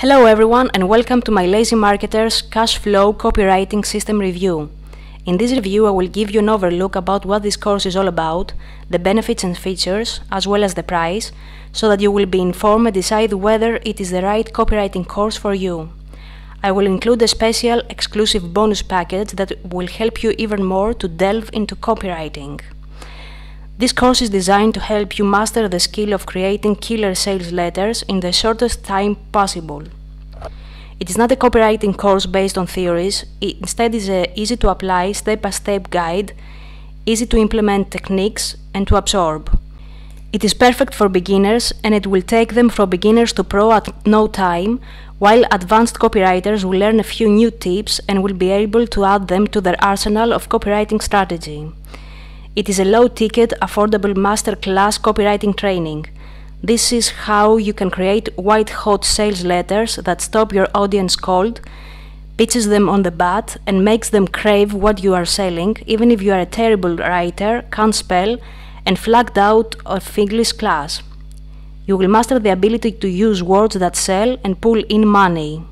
Hello everyone and welcome to my Lazy Marketer's Cash Flow Copywriting System Review. In this review I will give you an overlook about what this course is all about, the benefits and features, as well as the price, so that you will be informed and decide whether it is the right copywriting course for you. I will include a special exclusive bonus package that will help you even more to delve into copywriting. This course is designed to help you master the skill of creating killer sales letters in the shortest time possible. It is not a copywriting course based on theories, it instead is an easy to apply step-by-step guide, easy to implement techniques and to absorb. It is perfect for beginners and it will take them from beginners to pro at no time, while advanced copywriters will learn a few new tips and will be able to add them to their arsenal of copywriting strategy. It is a low-ticket, affordable masterclass copywriting training. This is how you can create white-hot sales letters that stop your audience cold, pitches them on the bat, and makes them crave what you are selling, even if you are a terrible writer, can't spell, and flagged out of English class. You will master the ability to use words that sell and pull in money.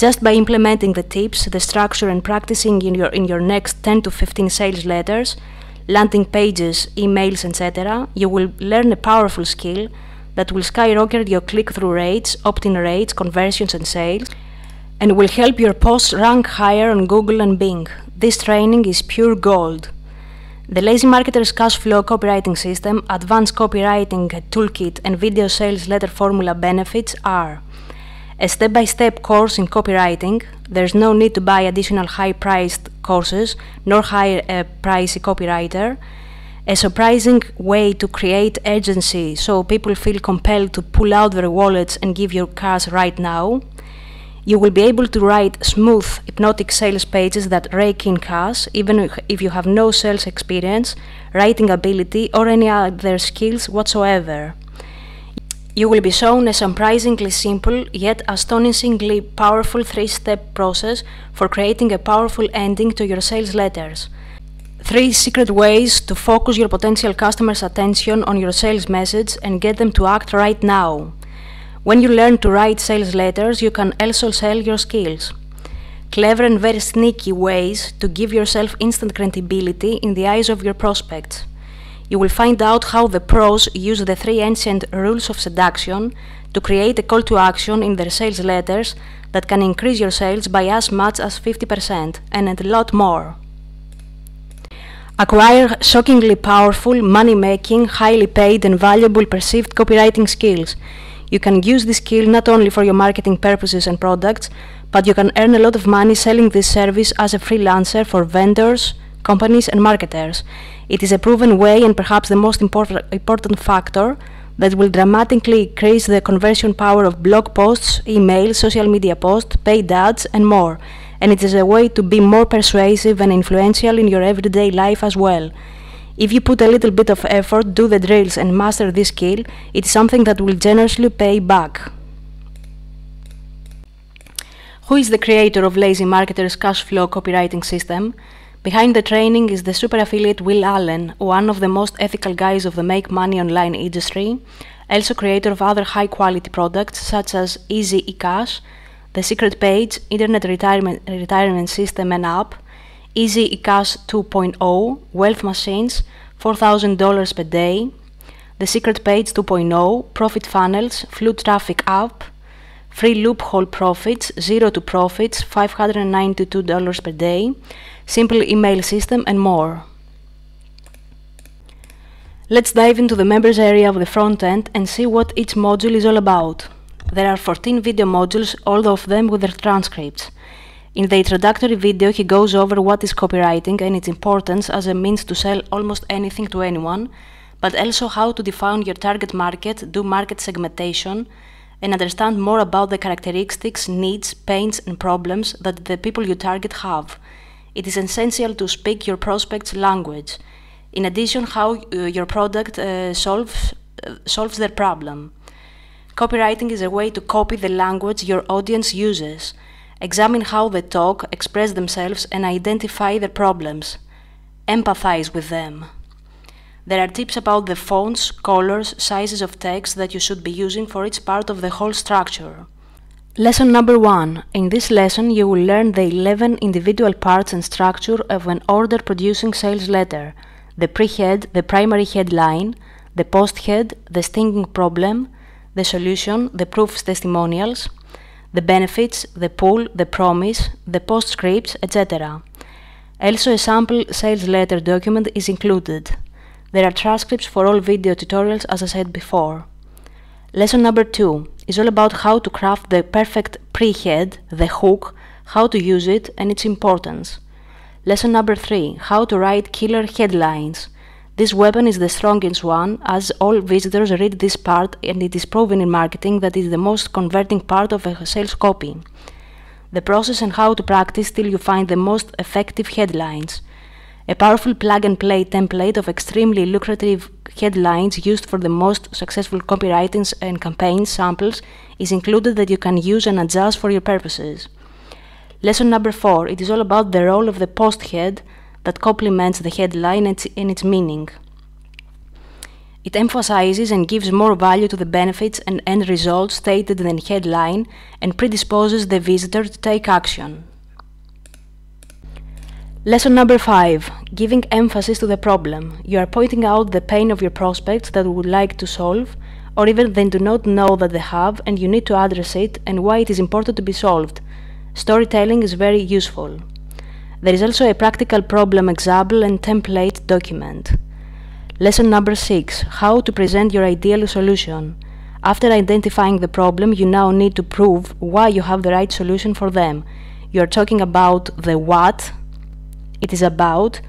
Just by implementing the tips, the structure and practicing in your, in your next 10 to 15 sales letters, landing pages, emails, etc., you will learn a powerful skill that will skyrocket your click-through rates, opt-in rates, conversions and sales, and will help your posts rank higher on Google and Bing. This training is pure gold. The Lazy Marketer's Cash Flow Copywriting System, Advanced Copywriting Toolkit, and Video Sales Letter Formula benefits are a step-by-step course in copywriting. There's no need to buy additional high-priced courses, nor hire a pricey copywriter. A surprising way to create urgency so people feel compelled to pull out their wallets and give your cash right now. You will be able to write smooth, hypnotic sales pages that rake in cash, even if you have no sales experience, writing ability, or any other skills whatsoever. You will be shown a surprisingly simple yet astonishingly powerful three-step process for creating a powerful ending to your sales letters. Three secret ways to focus your potential customers' attention on your sales message and get them to act right now. When you learn to write sales letters, you can also sell your skills. Clever and very sneaky ways to give yourself instant credibility in the eyes of your prospects you will find out how the pros use the three ancient rules of seduction to create a call to action in their sales letters that can increase your sales by as much as 50% and a lot more. Acquire shockingly powerful, money making, highly paid, and valuable perceived copywriting skills. You can use this skill not only for your marketing purposes and products, but you can earn a lot of money selling this service as a freelancer for vendors, companies, and marketers. It is a proven way and perhaps the most important, important factor that will dramatically increase the conversion power of blog posts, emails, social media posts, paid ads, and more. And it is a way to be more persuasive and influential in your everyday life as well. If you put a little bit of effort, do the drills, and master this skill, it is something that will generously pay back. Who is the creator of Lazy Marketer's cash flow copywriting system? Behind the training is the super affiliate Will Allen, one of the most ethical guys of the make money online industry, also creator of other high quality products such as Easy eCash, the secret page, internet retirement, retirement system and app, Easy eCash 2.0, wealth machines, $4,000 per day, the secret page 2.0, profit funnels, flu traffic app, free loophole profits, zero to profits, $592 per day, simple email system, and more. Let's dive into the members area of the front end and see what each module is all about. There are 14 video modules, all of them with their transcripts. In the introductory video, he goes over what is copywriting and its importance as a means to sell almost anything to anyone, but also how to define your target market, do market segmentation, and understand more about the characteristics, needs, pains, and problems that the people you target have it is essential to speak your prospect's language. In addition, how uh, your product uh, solves, uh, solves their problem. Copywriting is a way to copy the language your audience uses. Examine how they talk, express themselves, and identify their problems. Empathize with them. There are tips about the fonts, colors, sizes of text that you should be using for each part of the whole structure. Lesson number one. In this lesson, you will learn the 11 individual parts and structure of an order producing sales letter the pre head, the primary headline, the post head, the stinging problem, the solution, the proofs testimonials, the benefits, the pull, the promise, the postscripts, etc. Also, a sample sales letter document is included. There are transcripts for all video tutorials as I said before. Lesson number 2 is all about how to craft the perfect pre-head, the hook, how to use it and its importance. Lesson number 3 How to write killer headlines. This weapon is the strongest one as all visitors read this part and it is proven in marketing that it is the most converting part of a sales copy. The process and how to practice till you find the most effective headlines. A powerful plug and play template of extremely lucrative headlines used for the most successful copywriting and campaign samples is included that you can use and adjust for your purposes. Lesson number four it is all about the role of the post head that complements the headline and its meaning. It emphasizes and gives more value to the benefits and end results stated in the headline and predisposes the visitor to take action. Lesson number 5 Giving emphasis to the problem. You are pointing out the pain of your prospects that would like to solve, or even they do not know that they have, and you need to address it and why it is important to be solved. Storytelling is very useful. There is also a practical problem example and template document. Lesson number 6 How to present your ideal solution. After identifying the problem, you now need to prove why you have the right solution for them. You are talking about the what, it is about,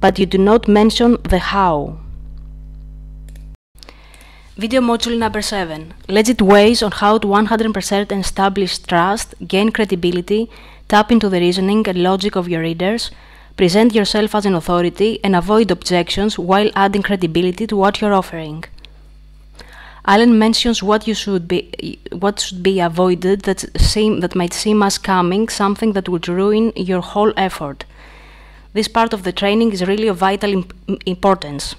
but you do not mention the how. Video module number 7. Legit ways on how to 100% establish trust, gain credibility, tap into the reasoning and logic of your readers, present yourself as an authority, and avoid objections while adding credibility to what you're offering. Allen mentions what you should be what should be avoided that seem that might seem as coming, something that would ruin your whole effort. This part of the training is really of vital imp importance.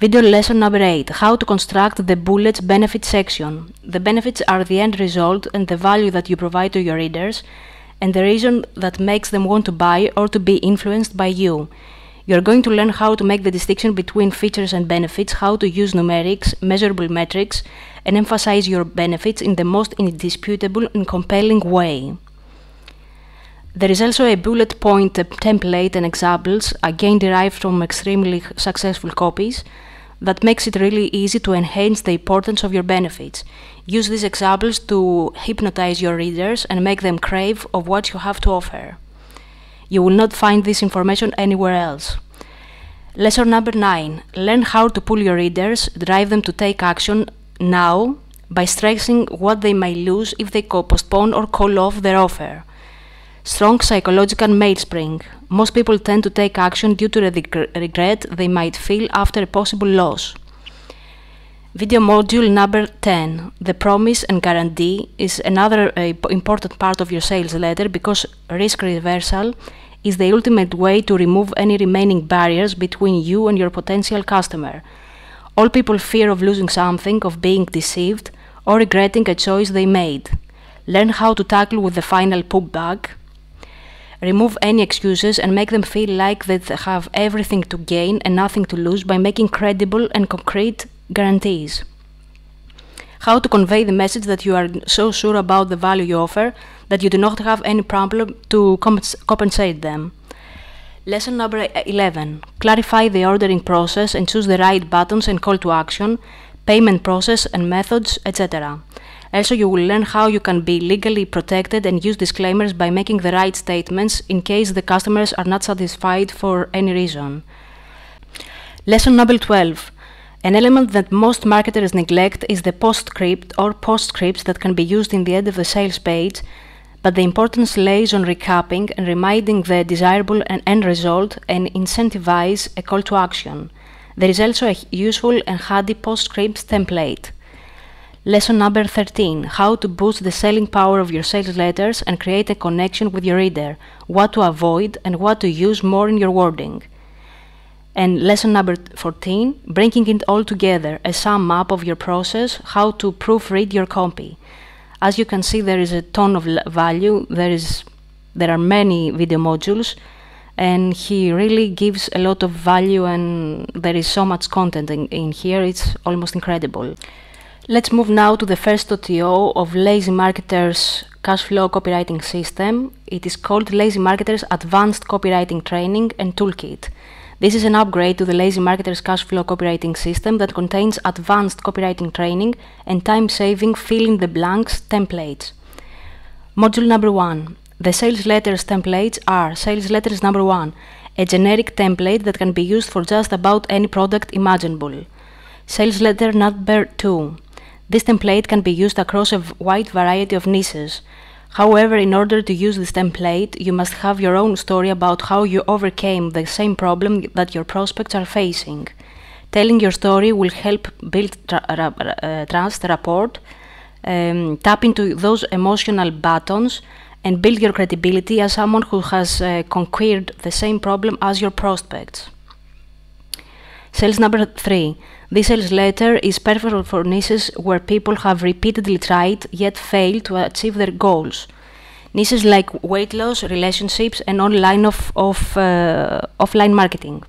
Video lesson number 8 How to construct the bullets benefit section. The benefits are the end result and the value that you provide to your readers, and the reason that makes them want to buy or to be influenced by you. You are going to learn how to make the distinction between features and benefits, how to use numerics, measurable metrics, and emphasize your benefits in the most indisputable and compelling way. There is also a bullet point template and examples, again derived from extremely successful copies, that makes it really easy to enhance the importance of your benefits. Use these examples to hypnotize your readers and make them crave of what you have to offer. You will not find this information anywhere else. Lesson number 9. Learn how to pull your readers, drive them to take action now by stressing what they may lose if they postpone or call off their offer. Strong psychological mainspring. Most people tend to take action due to the regret they might feel after a possible loss. Video module number 10. The promise and guarantee is another uh, important part of your sales letter because risk reversal is the ultimate way to remove any remaining barriers between you and your potential customer. All people fear of losing something, of being deceived, or regretting a choice they made. Learn how to tackle with the final pullback remove any excuses and make them feel like they have everything to gain and nothing to lose by making credible and concrete guarantees. How to convey the message that you are so sure about the value you offer that you do not have any problem to compensate them. Lesson number 11. Clarify the ordering process and choose the right buttons and call to action, payment process and methods, etc. Also, you will learn how you can be legally protected and use disclaimers by making the right statements in case the customers are not satisfied for any reason. Lesson number 12. An element that most marketers neglect is the postscript or postscripts that can be used in the end of the sales page, but the importance lays on recapping and reminding the desirable end result and incentivize a call to action. There is also a useful and handy postscripts template. Lesson number 13 How to boost the selling power of your sales letters and create a connection with your reader, what to avoid, and what to use more in your wording. And lesson number 14 Bringing it all together, a sum up of your process, how to proofread your copy. As you can see, there is a ton of value. There is, there are many video modules, and he really gives a lot of value, and there is so much content in, in here. It's almost incredible. Let's move now to the first OTO of Lazy Marketer's cash flow copywriting system. It is called Lazy Marketer's Advanced Copywriting Training and Toolkit. This is an upgrade to the Lazy Marketer's cash flow copywriting system that contains advanced copywriting training and time-saving fill-in-the-blanks templates. Module number one. The sales letters templates are sales letters number one, a generic template that can be used for just about any product imaginable. Sales letter number two, this template can be used across a wide variety of niches. However, in order to use this template, you must have your own story about how you overcame the same problem that your prospects are facing. Telling your story will help build tra uh, trust, rapport, um, tap into those emotional buttons, and build your credibility as someone who has uh, conquered the same problem as your prospects. Sales number three. This sales letter is perfect for niches where people have repeatedly tried yet failed to achieve their goals. Niches like weight loss, relationships, and online of, of uh, offline marketing.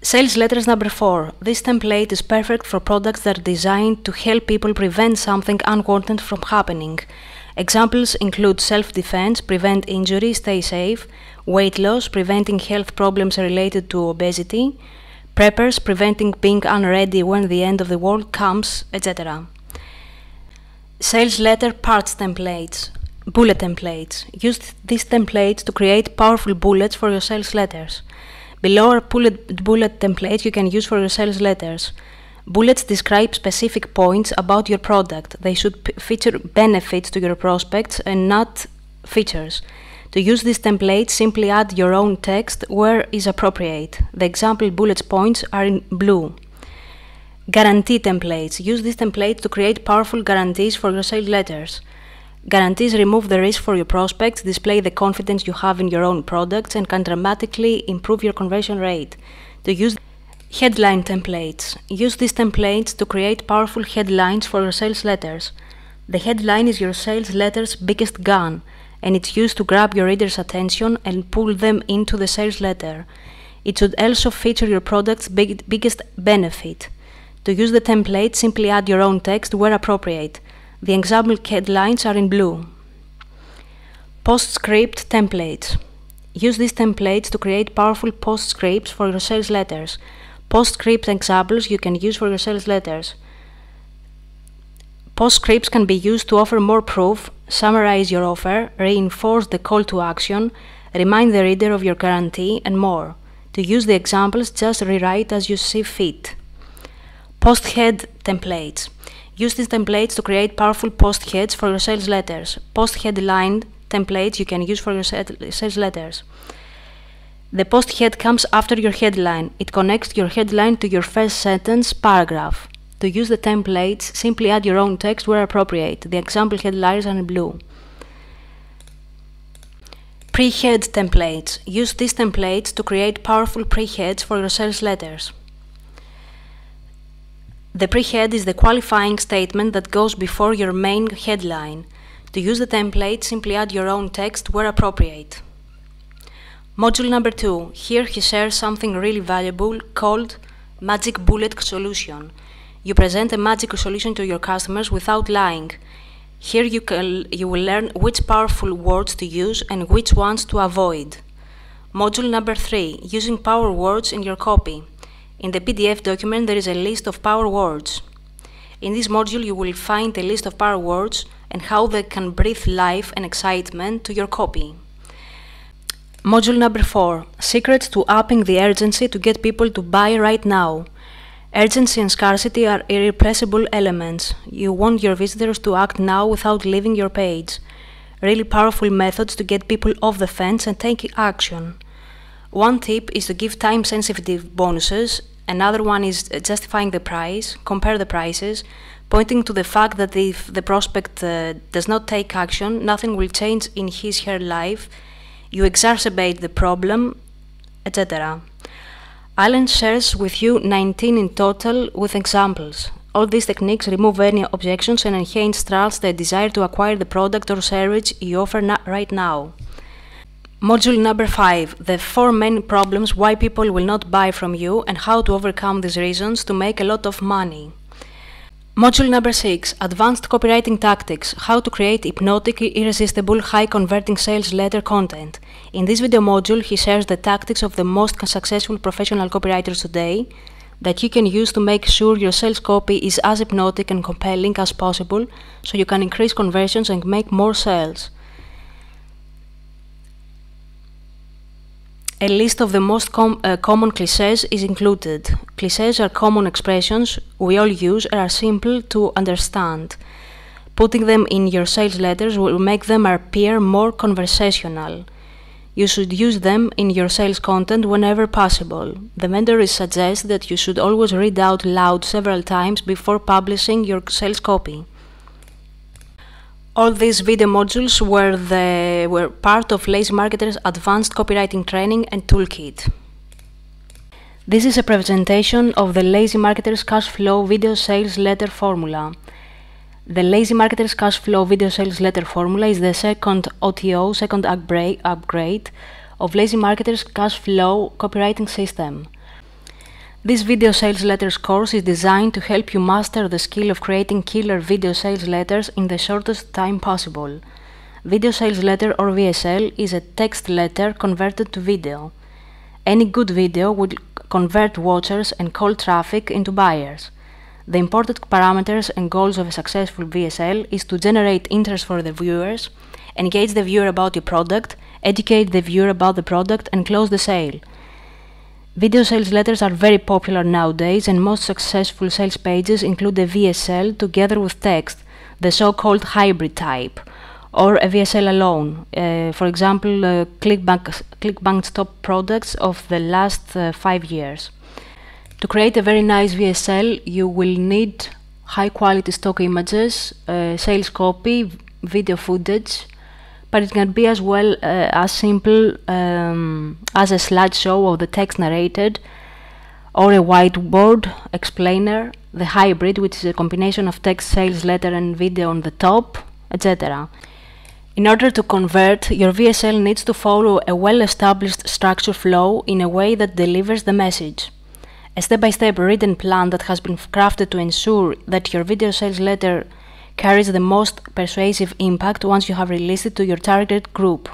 Sales letters number four. This template is perfect for products that are designed to help people prevent something unwanted from happening. Examples include self-defense, prevent injury, stay safe, weight loss, preventing health problems related to obesity, preppers preventing being unready when the end of the world comes, etc. Sales letter parts templates, bullet templates. Use these templates to create powerful bullets for your sales letters. Below are bullet, bullet templates you can use for your sales letters. Bullets describe specific points about your product. They should feature benefits to your prospects and not features. To use this template, simply add your own text where is appropriate. The example bullet points are in blue. Guarantee templates. Use this template to create powerful guarantees for your sales letters. Guarantees remove the risk for your prospects, display the confidence you have in your own products, and can dramatically improve your conversion rate. To use headline templates. Use these templates to create powerful headlines for your sales letters. The headline is your sales letter's biggest gun and it's used to grab your reader's attention and pull them into the sales letter. It should also feature your product's big, biggest benefit. To use the template, simply add your own text where appropriate. The example headlines are in blue. Postscript templates. Use these templates to create powerful postscripts for your sales letters. Postscript examples you can use for your sales letters. Postscripts can be used to offer more proof, summarize your offer, reinforce the call to action, remind the reader of your guarantee, and more. To use the examples, just rewrite as you see fit. Post head templates. Use these templates to create powerful post heads for your sales letters. Post headline templates you can use for your sales letters. The post head comes after your headline. It connects your headline to your first sentence paragraph. To use the templates, simply add your own text where appropriate. The example headlines are in blue. Pre-head templates. Use these templates to create powerful pre-heads for your sales letters. The pre-head is the qualifying statement that goes before your main headline. To use the template, simply add your own text where appropriate. Module number 2. Here he shares something really valuable called Magic Bullet Solution. You present a magical solution to your customers without lying. Here you, can, you will learn which powerful words to use and which ones to avoid. Module number 3. Using power words in your copy. In the PDF document there is a list of power words. In this module you will find a list of power words and how they can breathe life and excitement to your copy. Module number 4. Secrets to upping the urgency to get people to buy right now. Urgency and scarcity are irrepressible elements. You want your visitors to act now without leaving your page. Really powerful methods to get people off the fence and take action. One tip is to give time sensitive bonuses, another one is justifying the price, compare the prices, pointing to the fact that if the prospect uh, does not take action, nothing will change in his her life, you exacerbate the problem, etc. Allen shares with you 19 in total with examples. All these techniques remove any objections and enhance trust and desire to acquire the product or service you offer right now. Module number 5 The four main problems why people will not buy from you and how to overcome these reasons to make a lot of money. Module number 6 Advanced Copywriting Tactics How to create hypnotic, irresistible, high converting sales letter content. In this video module, he shares the tactics of the most successful professional copywriters today that you can use to make sure your sales copy is as hypnotic and compelling as possible so you can increase conversions and make more sales. A list of the most com uh, common cliches is included. Cliches are common expressions we all use and are simple to understand. Putting them in your sales letters will make them appear more conversational. You should use them in your sales content whenever possible. The vendor suggests that you should always read out loud several times before publishing your sales copy. All these video modules were, the, were part of Lazy Marketer's Advanced Copywriting Training and Toolkit. This is a presentation of the Lazy Marketer's Cash Flow Video Sales Letter Formula. The Lazy Marketer's Cash Flow Video Sales Letter Formula is the second OTO, second upgrade of Lazy Marketer's Cash Flow copywriting system. This video sales letters course is designed to help you master the skill of creating killer video sales letters in the shortest time possible. Video sales letter or VSL is a text letter converted to video. Any good video will convert watchers and cold traffic into buyers. The important parameters and goals of a successful VSL is to generate interest for the viewers, engage the viewer about your product, educate the viewer about the product, and close the sale. Video sales letters are very popular nowadays, and most successful sales pages include a VSL together with text, the so called hybrid type, or a VSL alone. Uh, for example, uh, ClickBank, ClickBank's top products of the last uh, five years. To create a very nice VSL, you will need high quality stock images, uh, sales copy, video footage, but it can be as well uh, as simple um, as a slideshow of the text narrated or a whiteboard explainer, the hybrid, which is a combination of text, sales letter, and video on the top, etc. In order to convert, your VSL needs to follow a well established structure flow in a way that delivers the message a step-by-step written plan that has been crafted to ensure that your video sales letter carries the most persuasive impact once you have released it to your target group.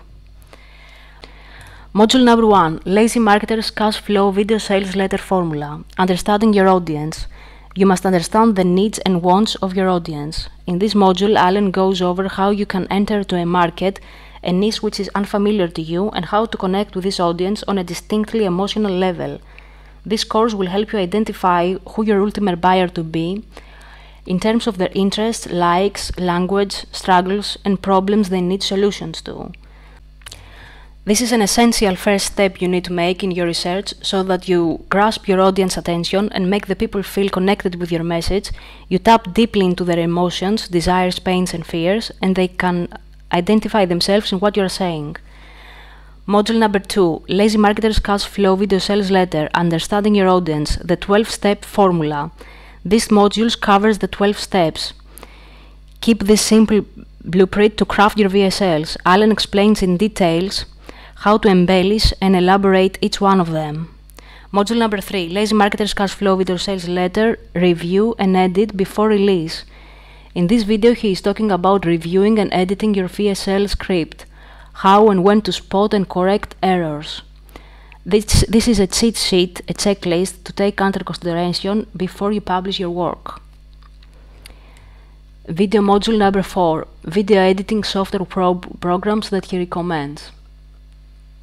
Module number one, Lazy Marketer's Cash Flow Video Sales Letter Formula. Understanding your audience. You must understand the needs and wants of your audience. In this module, Allen goes over how you can enter to a market, a niche which is unfamiliar to you, and how to connect with this audience on a distinctly emotional level. This course will help you identify who your ultimate buyer to be in terms of their interests, likes, language, struggles, and problems they need solutions to. This is an essential first step you need to make in your research so that you grasp your audience attention and make the people feel connected with your message. You tap deeply into their emotions, desires, pains, and fears, and they can identify themselves in what you're saying. Module number two Lazy Marketer's Cash Flow Video Sales Letter Understanding Your Audience, the 12 step formula. This module covers the 12 steps. Keep this simple blueprint to craft your VSLs. Allen explains in details how to embellish and elaborate each one of them. Module number 3 Lazy Marketer's Cash Flow Video Sales Letter Review and Edit before release. In this video, he is talking about reviewing and editing your VSL script how and when to spot and correct errors. This, this is a cheat sheet, a checklist to take under consideration before you publish your work. Video module number 4 Video editing software pro programs that he recommends.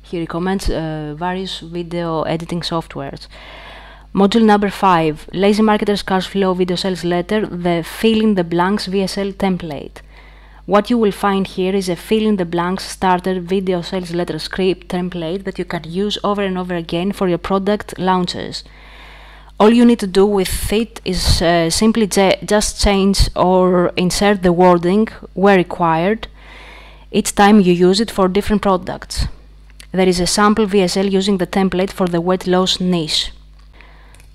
He recommends uh, various video editing softwares. Module number 5 Lazy Marketer's Cash Flow Video Sales Letter The Fill in the Blanks VSL template. What you will find here is a fill in the blanks starter video sales letter script template that you can use over and over again for your product launches. All you need to do with it is uh, simply just change or insert the wording where required each time you use it for different products. There is a sample VSL using the template for the weight loss niche.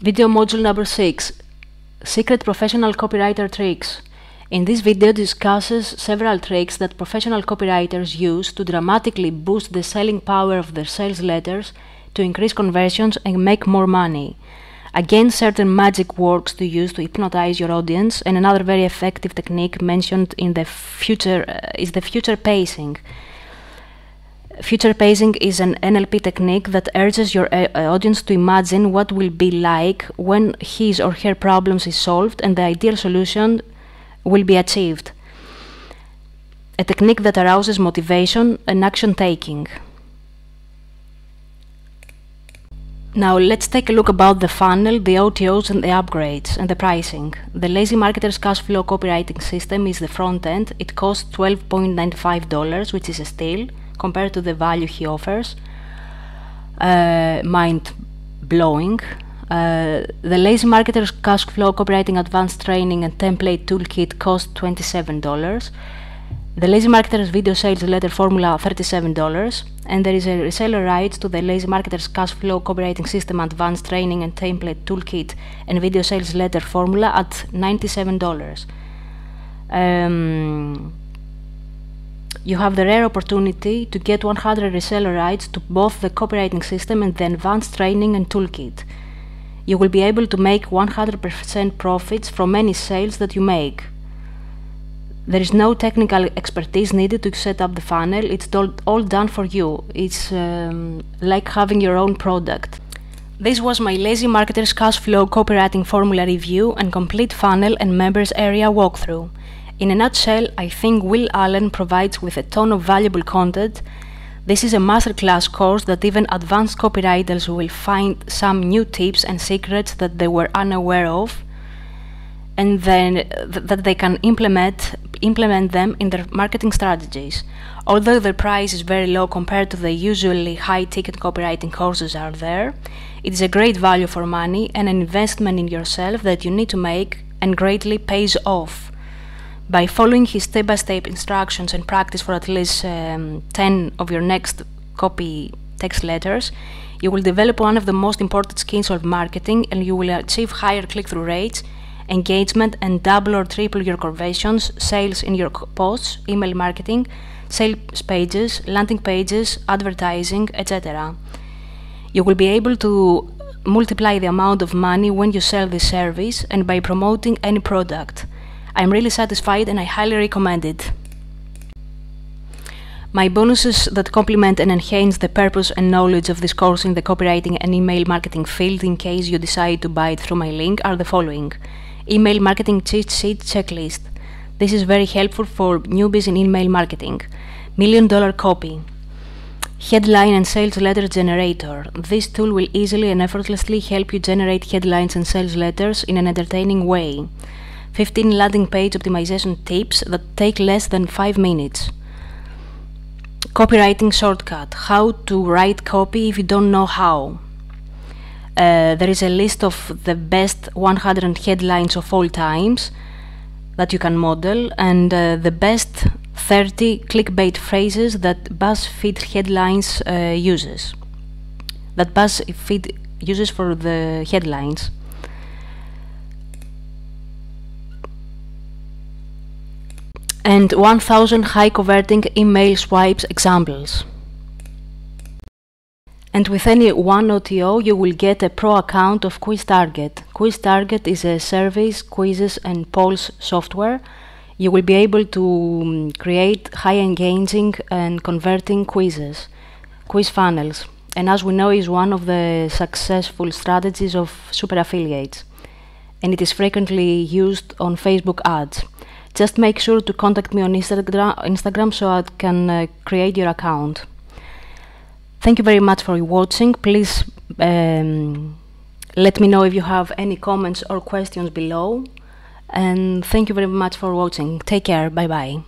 Video module number 6 Secret Professional Copywriter Tricks. In this video discusses several tricks that professional copywriters use to dramatically boost the selling power of their sales letters to increase conversions and make more money. Again, certain magic words to use to hypnotize your audience and another very effective technique mentioned in the future uh, is the future pacing. Future pacing is an NLP technique that urges your uh, audience to imagine what will be like when his or her problems is solved and the ideal solution will be achieved. A technique that arouses motivation and action taking. Now let's take a look about the funnel, the OTOs and the upgrades and the pricing. The Lazy Marketer's cash flow copywriting system is the front end. It costs $12.95, which is a steal compared to the value he offers. Uh, mind blowing. Uh, the Lazy Marketer's Cash Flow Copywriting Advanced Training and Template Toolkit cost $27. The Lazy Marketer's Video Sales Letter Formula $37. And there is a reseller rights to the Lazy Marketer's Cash Flow Copywriting System Advanced Training and Template Toolkit and Video Sales Letter Formula at $97. Um, you have the rare opportunity to get 100 reseller rights to both the copywriting system and the advanced training and toolkit. You will be able to make 100% profits from any sales that you make. There is no technical expertise needed to set up the funnel, it's all, all done for you. It's um, like having your own product. This was my Lazy Marketer's Cash Flow Copywriting Formula review and complete funnel and members area walkthrough. In a nutshell, I think Will Allen provides with a ton of valuable content. This is a masterclass course that even advanced copywriters will find some new tips and secrets that they were unaware of and then th that they can implement implement them in their marketing strategies. Although the price is very low compared to the usually high ticket copywriting courses out there, it is a great value for money and an investment in yourself that you need to make and greatly pays off by following his step-by-step instructions and practice for at least um, 10 of your next copy text letters, you will develop one of the most important skills of marketing and you will achieve higher click-through rates, engagement and double or triple your conversions, sales in your posts, email marketing, sales pages, landing pages, advertising, etc. You will be able to multiply the amount of money when you sell this service and by promoting any product. I'm really satisfied and I highly recommend it. My bonuses that complement and enhance the purpose and knowledge of this course in the copywriting and email marketing field in case you decide to buy it through my link are the following. Email Marketing Cheat Sheet Checklist. This is very helpful for newbies in email marketing. Million Dollar Copy. Headline and Sales Letter Generator. This tool will easily and effortlessly help you generate headlines and sales letters in an entertaining way. 15 landing page optimization tips that take less than 5 minutes. Copywriting shortcut how to write copy if you don't know how. Uh, there is a list of the best 100 headlines of all times that you can model and uh, the best 30 clickbait phrases that BuzzFeed headlines uh, uses. That BuzzFeed uses for the headlines. And 1000 high converting email swipes examples. And with any one OTO you will get a pro account of Quiz Target. Quiz Target is a surveys, quizzes and polls software. You will be able to um, create high engaging and converting quizzes, quiz funnels. And as we know is one of the successful strategies of super affiliates. And it is frequently used on Facebook ads just make sure to contact me on Instagram, so I can uh, create your account. Thank you very much for watching. Please um, let me know if you have any comments or questions below. And thank you very much for watching. Take care. Bye bye.